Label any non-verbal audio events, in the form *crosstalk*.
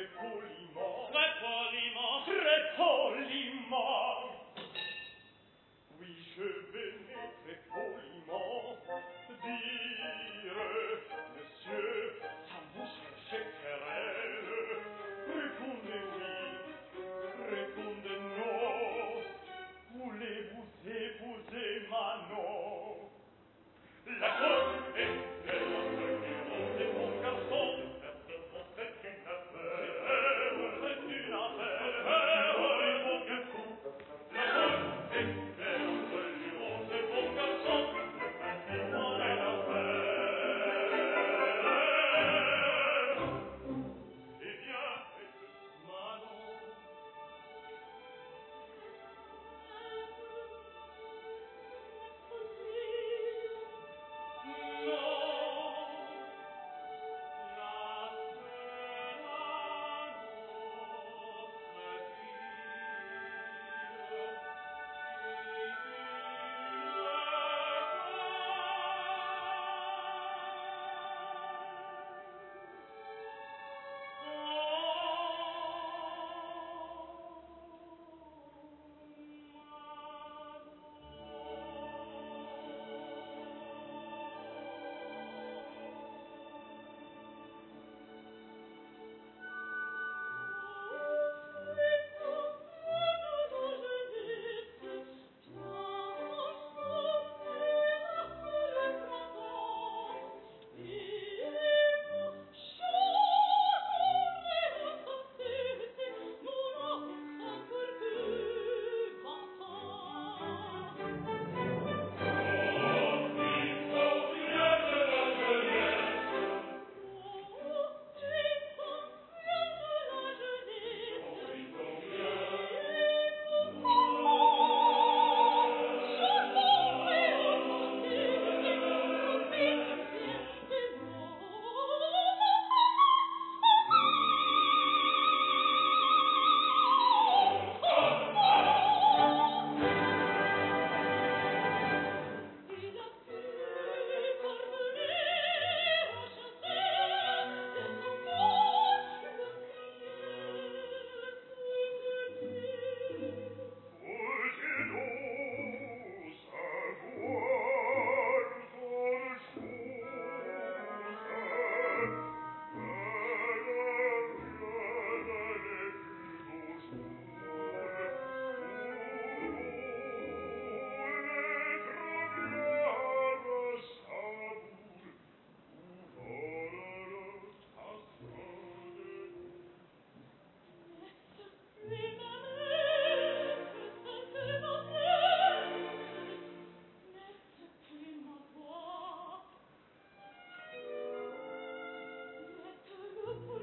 Tre polimo. Tre polimo. Tre polimo. Oh, *laughs*